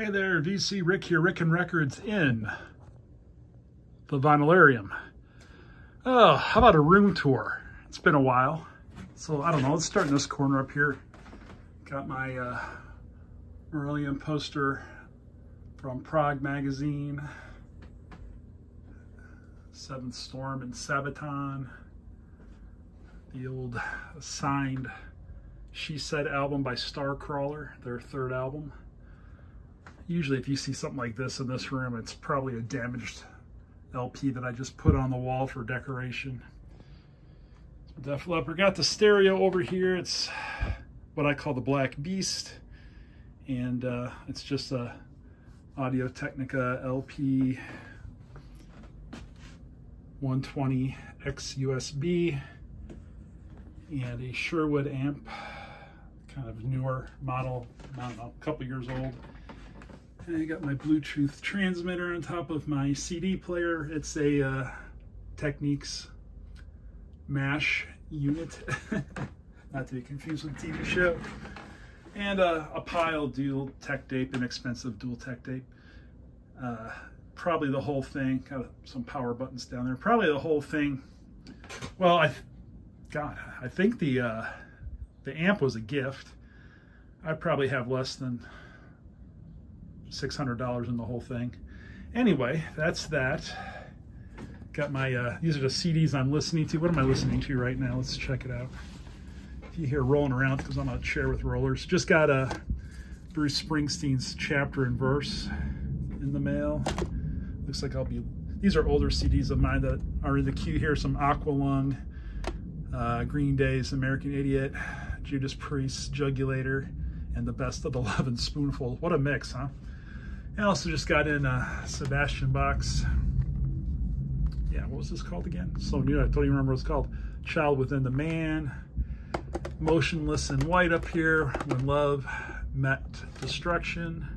Hey there, VC Rick here, Rick and Records in the Vinylarium. Oh, how about a room tour? It's been a while. So I don't know, let's start in this corner up here. Got my uh, Marillion poster from Prog Magazine, Seventh Storm and Sabaton, the old signed She Said album by Starcrawler, their third album usually if you see something like this in this room, it's probably a damaged LP that I just put on the wall for decoration. Def Leppard got the stereo over here. It's what I call the Black Beast. And uh, it's just a Audio Technica LP 120 X USB and a Sherwood amp, kind of newer model, I don't know, a couple years old. I got my Bluetooth transmitter on top of my CD player. It's a uh, Technics MASH unit, not to be confused with TV show. And uh, a pile dual tech tape, inexpensive dual tech tape. Uh, probably the whole thing, got some power buttons down there. Probably the whole thing. Well, I, God, I think the uh, the amp was a gift. I probably have less than $600 in the whole thing. Anyway, that's that. Got my, uh, these are the CDs I'm listening to. What am I listening to right now? Let's check it out. If you hear rolling around, because I'm on a chair with rollers. Just got a uh, Bruce Springsteen's chapter and verse in the mail. Looks like I'll be, these are older CDs of mine that are in the queue here. Some Aqualung, uh, Green Day's American Idiot, Judas Priest, Jugulator, and the best of the Lovin' Spoonful. What a mix, huh? I also just got in uh, Sebastian Bach's, yeah, what was this called again? So new, I don't even remember what it's called. Child Within the Man, Motionless in White up here, When Love Met Destruction.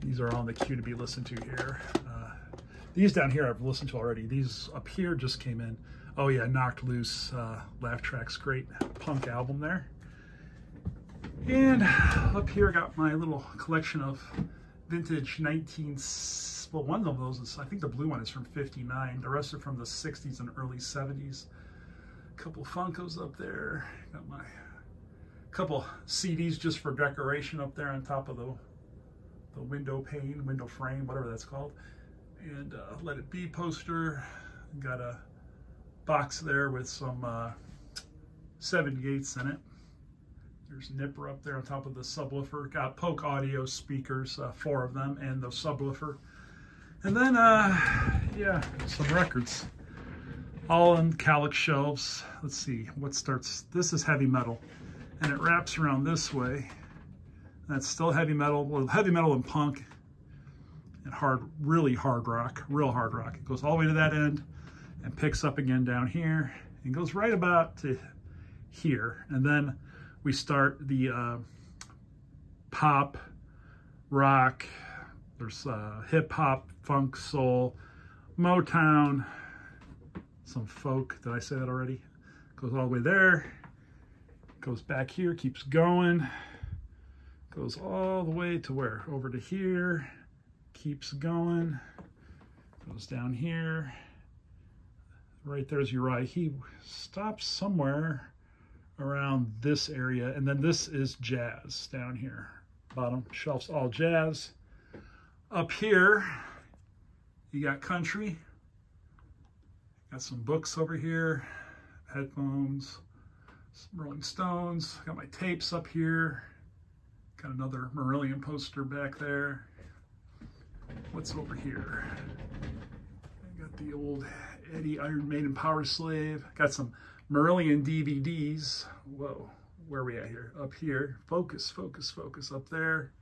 These are on the queue to be listened to here. Uh, these down here I've listened to already. These up here just came in. Oh yeah, Knocked Loose, uh, Laugh Track's great punk album there. And up here I got my little collection of vintage 19, well one of those is, I think the blue one is from 59. The rest are from the 60s and early 70s. A couple Funkos up there. Got my couple CDs just for decoration up there on top of the, the window pane, window frame, whatever that's called. And uh, Let It Be poster. Got a box there with some uh, 78s in it. There's Nipper up there on top of the subwoofer. Got Polk Audio speakers, uh, four of them, and the subwoofer. And then, uh, yeah, some records. All in Kallax shelves. Let's see, what starts, this is heavy metal. And it wraps around this way. That's still heavy metal, well, heavy metal and punk and hard, really hard rock, real hard rock. It goes all the way to that end and picks up again down here and goes right about to here. And then we start the uh, pop, rock, there's uh, hip hop, funk, soul, Motown, some folk. Did I say that already? Goes all the way there, goes back here, keeps going, goes all the way to where? Over to here, keeps going, goes down here. Right there's Uriah. He stops somewhere around this area. And then this is jazz down here. Bottom shelf's all jazz. Up here, you got country. Got some books over here, headphones, some Rolling Stones. Got my tapes up here. Got another Marillion poster back there. What's over here? I got the old Eddie Iron Maiden Powerslave. Got some Marillion DVDs. Whoa, where are we at here? Up here. Focus, focus, focus up there.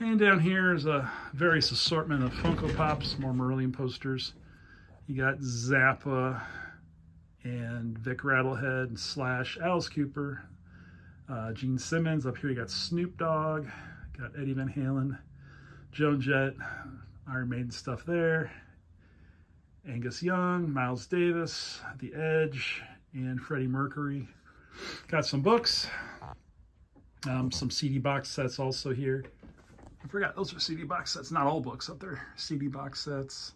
And down here is a various assortment of Funko Pops, more Marillion posters. You got Zappa and Vic Rattlehead and Slash, Alice Cooper, uh, Gene Simmons. Up here you got Snoop Dogg, got Eddie Van Halen, Joan Jett, Iron Maiden stuff there. Angus Young, Miles Davis, The Edge, and Freddie Mercury. Got some books. Um, some CD box sets also here. I forgot those are CD box sets, not all books up there. CD box sets.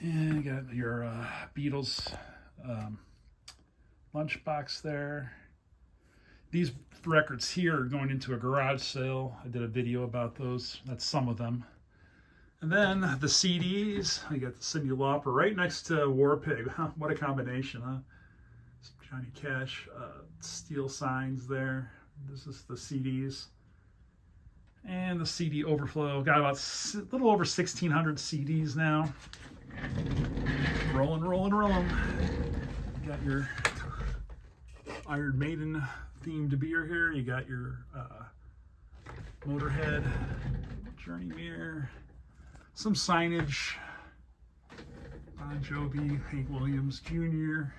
And you got your uh, Beatles um, lunchbox there. These records here are going into a garage sale. I did a video about those. That's some of them. And then the CDs. I got the Cyndi Lauper right next to War Pig. Huh, what a combination, huh? Johnny Cash, uh, steel signs there. This is the CDs. And the CD overflow. Got about a little over 1,600 CDs now. Rolling, rolling, rolling. You got your Iron Maiden themed beer here. You got your uh, Motorhead, Journey Mirror, some signage, Bon Jovi, Hank Williams Jr.,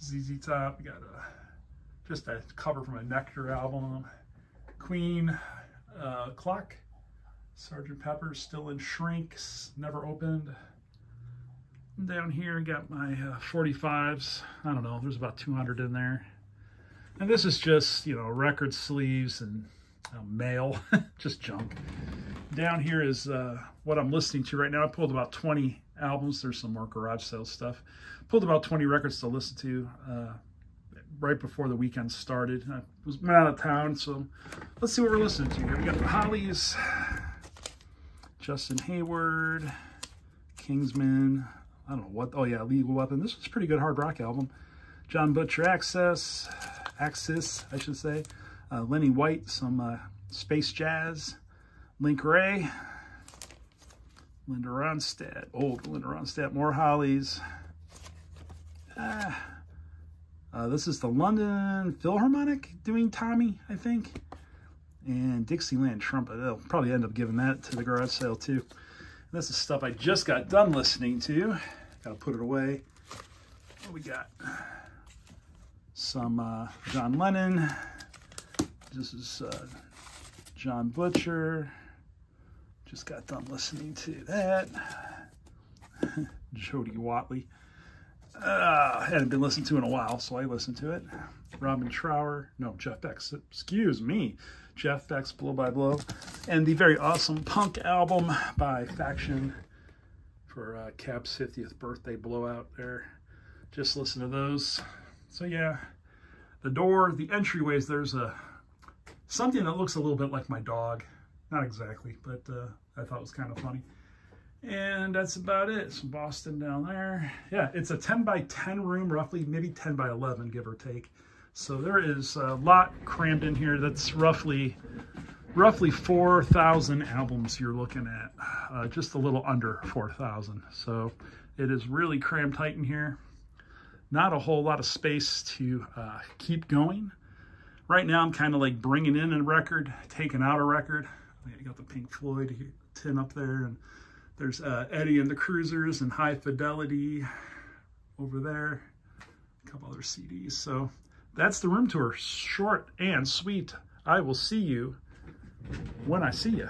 ZZ Top. We got a, just a cover from a Nektar album. Queen, uh, Clock, Sergeant Pepper, still in shrinks, never opened. Down here, I got my uh, 45s. I don't know, there's about 200 in there. And this is just, you know, record sleeves and uh, mail, just junk. Down here is uh, what I'm listening to right now. I pulled about 20 albums. There's some more garage sale stuff. Pulled about 20 records to listen to uh, right before the weekend started. I was out of town, so let's see what we're listening to here. We got the Hollies, Justin Hayward, Kingsmen. I don't know what. Oh yeah, Legal Weapon. This was a pretty good hard rock album. John Butcher, Access, Axis, I should say. Uh, Lenny White, some uh, space jazz. Link Wray, Linda Ronstadt, old Linda Ronstadt, more Hollies. Ah, uh, this is the London Philharmonic doing Tommy, I think. And Dixieland Trumpet. They'll probably end up giving that to the garage sale too. And this is stuff I just got done listening to. Gotta put it away. What we got? Some uh, John Lennon. This is uh, John Butcher. Just got done listening to that. Jody Watley. Uh, hadn't been listened to in a while, so I listened to it. Robin Trower, no, Jeff Beck, excuse me, Jeff Beck's Blow by Blow, and the very awesome punk album by Faction for uh, Cap's 50th birthday blowout there. Just listen to those. So yeah, the door, the entryways, there's a something that looks a little bit like my dog. Not exactly, but uh, I thought was kind of funny. And that's about it. Some Boston down there. Yeah, it's a 10 by 10 room, roughly maybe 10 by 11, give or take. So there is a lot crammed in here. That's roughly roughly 4,000 albums you're looking at. Uh, just a little under 4,000. So it is really crammed tight in here. Not a whole lot of space to uh, keep going. Right now I'm kind of like bringing in a record, taking out a record. I got the Pink Floyd tin up there and there's uh, Eddie and the Cruisers and High Fidelity over there. A couple other CDs. So that's the room tour. Short and sweet. I will see you when I see you.